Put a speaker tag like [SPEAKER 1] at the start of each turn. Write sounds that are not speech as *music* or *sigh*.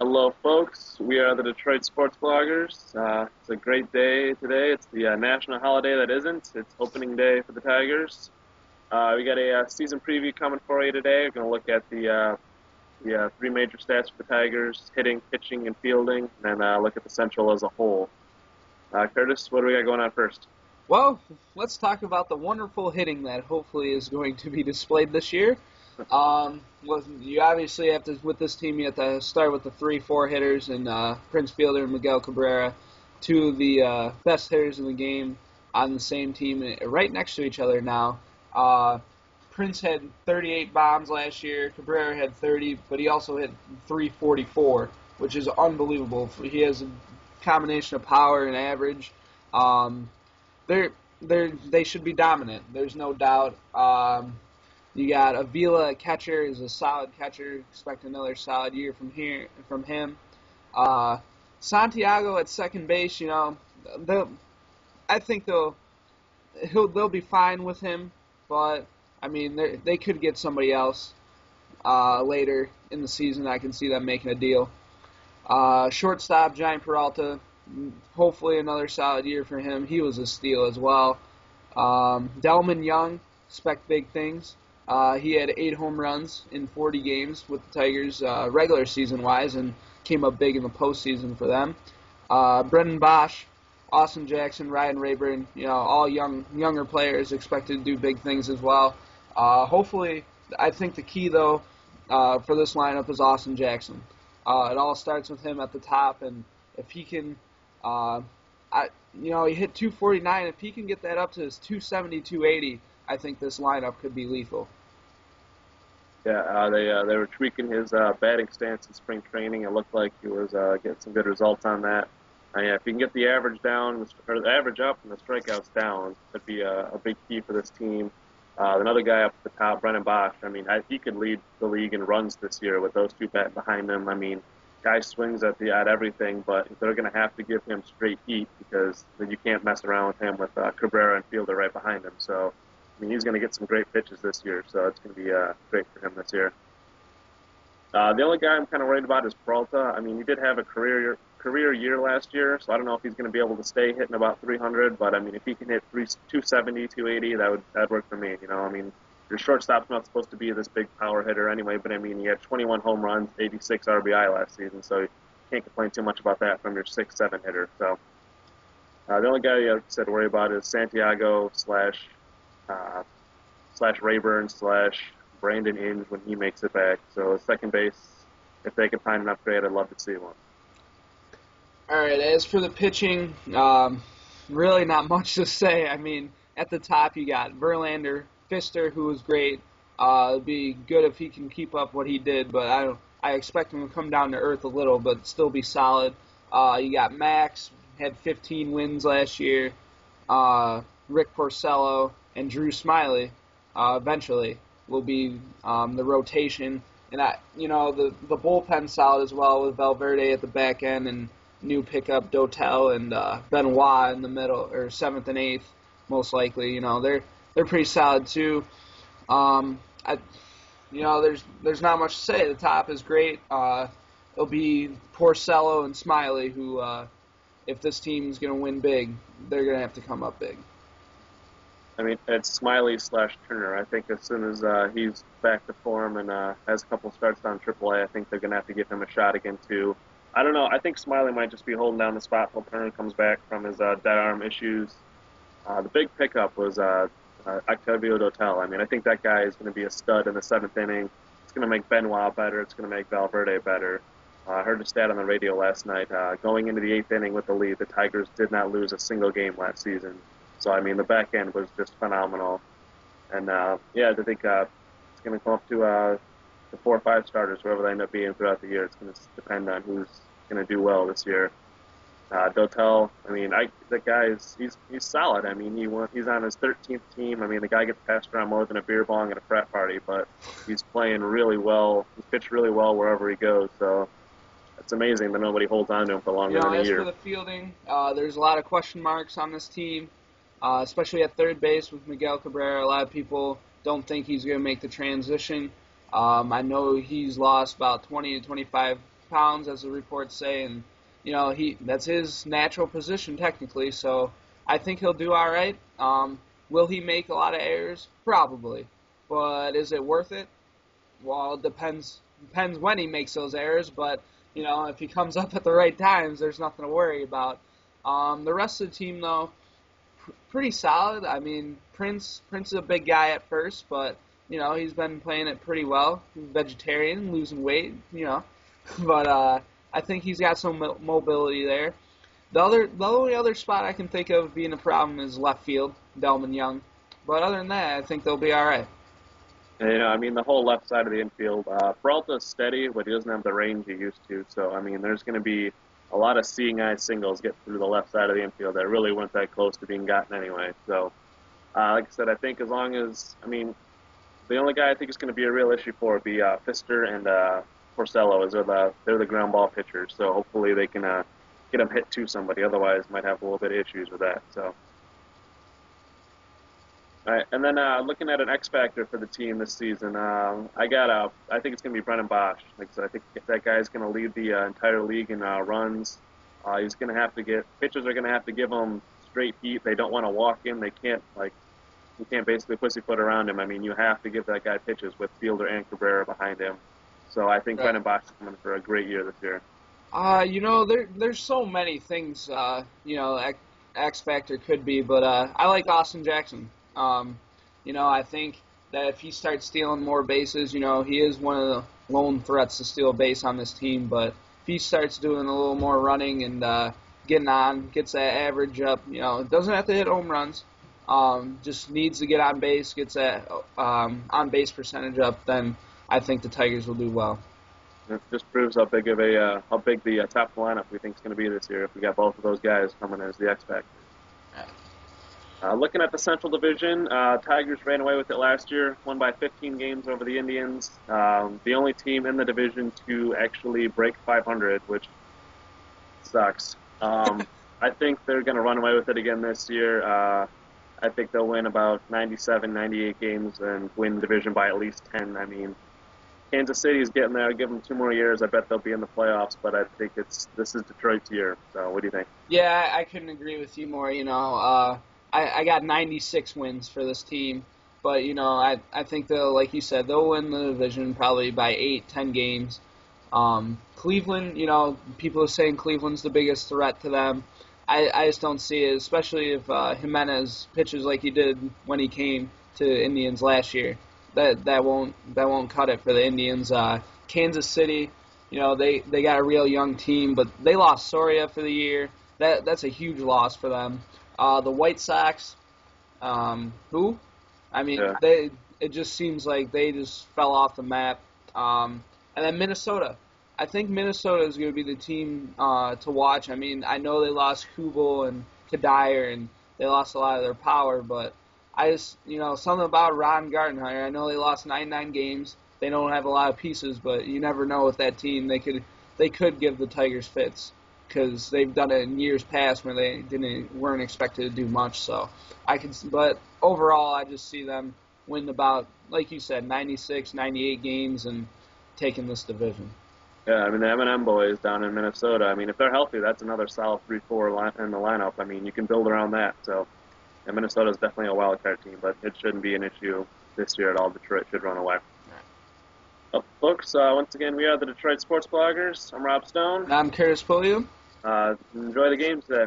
[SPEAKER 1] Hello, folks. We are the Detroit Sports Bloggers. Uh, it's a great day today. It's the uh, national holiday that isn't. It's opening day for the Tigers. Uh, we got a uh, season preview coming for you today. We're going to look at the uh, the uh, three major stats for the Tigers: hitting, pitching, and fielding, and look at the Central as a whole. Curtis, what do we got going on first?
[SPEAKER 2] Well, let's talk about the wonderful hitting that hopefully is going to be displayed this year. Um, well, you obviously have to with this team. You have to start with the three, four hitters and uh, Prince Fielder and Miguel Cabrera, two of the uh, best hitters in the game on the same team, uh, right next to each other now. Uh, Prince had 38 bombs last year. Cabrera had 30, but he also hit 344, which is unbelievable. He has a combination of power and average. Um, they're they're, they should be dominant. There's no doubt. Um, you got Avila, catcher, is a solid catcher. Expect another solid year from here from him. Uh, Santiago at second base, you know, I think they'll he'll they'll be fine with him, but I mean they could get somebody else uh, later in the season. I can see them making a deal. Uh, shortstop Giant Peralta, hopefully another solid year for him. He was a steal as well. Um, Delmon Young, expect big things. Uh, he had eight home runs in 40 games with the Tigers, uh, regular season wise, and came up big in the postseason for them. Uh, Brennan Boesch, Austin Jackson, Ryan Raburn, you know, all young younger players expected to do big things as well. Uh, hopefully, I think the key though uh, for this lineup is Austin Jackson. Uh, it all starts with him at the top, and if he can, I, you know, he hit 249. If he can get that up to his 270, 280, I think this lineup could be lethal.
[SPEAKER 1] Yeah, uh, they uh, they were tweaking his uh, batting stance in spring training. It looked like he was uh, getting some good results on that. Uh, yeah, if he can get the average down or the average up and the strikeouts down, that'd be a, a big key for this team. Uh, another guy up at the top, Brennan Boesch. I mean, I, he could lead the league in runs this year with those two bat behind him. I mean, guy swings at the at everything, but they're going to have to give him straight heat because you can't mess around with him with uh, Cabrera and Fielder right behind him. So I mean, he's going to get some great pitches this year, so it's going to be uh, great for him this year. Uh, the only guy I'm kind of worried about is Peralta. I mean, he did have a career career year last year, so I don't know if he's going to be able to stay hitting about 300. But I mean, if he can hit 3, 270, 280, that would that work for me. You know, I mean, your shortstop's not supposed to be this big power hitter anyway, but I mean, he had 21 home runs, 86 RBI last season, so you can't complain too much about that from your six seven hitter. So uh, the only guy I said to worry about is Santiago slash uh, slash Raburn slash Brandon Inge when he makes it back. So second base, if they can find an upgrade, I'd love to see one.
[SPEAKER 2] All right. As for the pitching, um, really not *laughs* much to say. I mean, at the top you got Verlander, Fister, who was great. Uh, it'd be good if he can keep up what he did, but I don't. I expect him to come down to earth a little, but still be solid. Uh, you got Max, had 15 wins last year. Uh, Rick Porcello, and Drew Smyly uh, eventually will be um, the rotation. And I, you know, the the bullpen solid as well with Valverde at the back end and new pickup Dotel and uh, Benoit in the middle or seventh and eighth most likely. You know, they're they're pretty solid too. Um, I, you know, there's there's not much to say. The top is great. Uh, it'll be Porcello and Smyly who, uh, if this team's going to win big, they're going to have to come up big.
[SPEAKER 1] I mean, it's Smyly slash Turner. I think as soon as uh, he's back to form and uh, has a couple starts down AAA, I think they're going to have to give him a shot again too. I don't know. I think Smyly might just be holding down the spot until Turner comes back from his uh, dead arm issues. Uh, the big pickup was uh, uh, Octavio Dotel. I mean, I think that guy is going to be a stud in the seventh inning. It's going to make Benoit better. It's going to make Valverde better. Uh, I heard a stat on the radio last night. Uh, going into the eighth inning with the lead, the Tigers did not lose a single game last season. So I mean, the back end was just phenomenal, and uh, yeah, I think uh, it's going to come up to uh, the four or five starters, wherever they end up being throughout the year. It's going to depend on who's going to do well this year. Uh, Dotel, I mean, I the guy is he's he's solid. I mean, he won, he's on his 13th team. I mean, the guy gets passed around more than a beer bong at a frat party, but he's playing really well. He's pitched really well wherever he goes. So it's amazing that nobody holds on to him for longer
[SPEAKER 2] you know,
[SPEAKER 1] than a year.
[SPEAKER 2] As for the fielding, uh, there's a lot of question marks on this team uh, especially at third base with Miguel Cabrera. A lot of people don't think he's going to make the transition. Um, I know he's lost about 20 to 25 pounds, as the reports say, and you know he that's his natural position technically. So I think he'll do all right. Um, will he make a lot of errors? Probably, but is it worth it? Well, it depends depends when he makes those errors. But you know, if he comes up at the right times, there's nothing to worry about. Um, the rest of the team, though, pr- pretty solid. I mean, Prince Prince is a big guy at first, but you know he's been playing it pretty well. Vegetarian, losing weight, you know, *laughs* but uh, I think he's got some mo- mobility there. The other, the only other spot I can think of being a problem is left field, Delmon Young. But other than that, I think they'll be all right.
[SPEAKER 1] You know, I mean, the whole left side of the infield, uh, Peralta's steady, but he doesn't have the range he used to. So, I mean, there's going to be a lot of seeing eye singles get through the left side of the infield that really weren't that close to being gotten anyway. So, uh, like I said, I think as long as, I mean, the only guy I think is going to be a real issue for would be uh, Fister and uh, Porcello, as they're the they're the ground ball pitchers. So hopefully they can uh, get them hit to somebody. Otherwise, might have a little bit of issues with that. So. All right, and then uh, looking at an X factor for the team this season, um, I got a. I think it's going to be Brennan Boesch. Like I said, I think if that guy's going to lead the uh, entire league in uh, runs. Uh, he's going to have to get pitchers are going to have to give him straight heat. They don't want to walk him. They can't like you can't basically pussyfoot around him. I mean, you have to give that guy pitches with Fielder and Cabrera behind him. So I think
[SPEAKER 2] Right.
[SPEAKER 1] Brennan Boesch is coming for a great year this year.
[SPEAKER 2] Uh, you know, there there's so many things. Uh, you know, X, X Factor could be, but uh, I like Austin Jackson. Um, you know, I think that if he starts stealing more bases, you know, he is one of the lone threats to steal a base on this team. But if he starts doing a little more running and uh, getting on, gets that average up, you know, doesn't have to hit home runs. Um, just needs to get on base, gets that um, on base percentage up, then I think the Tigers will do well.
[SPEAKER 1] It just proves how big of a uh, how big the uh, top lineup we think is going to be this year if we got both of those guys coming as the X factor. Uh, looking at the Central Division, uh, Tigers ran away with it last year, won by 15 games over the Indians. Um, the only team in the division to actually break 500, which sucks. Um, *laughs* I think they're going to run away with it again this year. Uh, I think they'll win about 97, 98 games and win the division by at least 10. I mean, Kansas City is getting there. Give them two more years. I bet they'll be in the playoffs. But I think it's this is Detroit's year. So what do you think?
[SPEAKER 2] Yeah, I couldn't agree with you more. You know, uh, I, I got 96 wins for this team, but you know, I I think they'll, like you said, they'll win the division probably by eight, ten games. Um, Cleveland, you know, people are saying Cleveland's the biggest threat to them. I, I just don't see it, especially if uh, Jimenez pitches like he did when he came to Indians last year. That that won't that won't cut it for the Indians. Uh, Kansas City, you know, they they got a real young team, but they lost Soria for the year. That that's a huge loss for them. Uh, the White Sox, um, who? I mean,
[SPEAKER 1] Yeah.
[SPEAKER 2] they it just seems like they just fell off the map. Um, and then Minnesota. I think Minnesota is going to be the team uh, to watch. I mean, I know they lost Kubel and Cuddyer, and they lost a lot of their power, but I just, you know, something about Ron Gardenhire. I know they lost 99 games. They don't have a lot of pieces, but you never know with that team. They could, they could give the Tigers fits because they've done it in years past when they didn't weren't expected to do much. So I can, but overall, I just see them win about, like you said, 96, 98 games and taking this division.
[SPEAKER 1] Yeah, I mean the M&M boys down in Minnesota. I mean if they're healthy, that's another solid three-four line in the lineup. I mean you can build around that. So, yeah, Minnesota's definitely a wild card team, but it shouldn't be an issue this year at all. Detroit should run away. Well, folks, uh, once again, we are the Detroit Sports Bloggers. I'm Rob Stone.
[SPEAKER 2] I'm Curtis Pulliam.
[SPEAKER 1] Uh, enjoy the games today.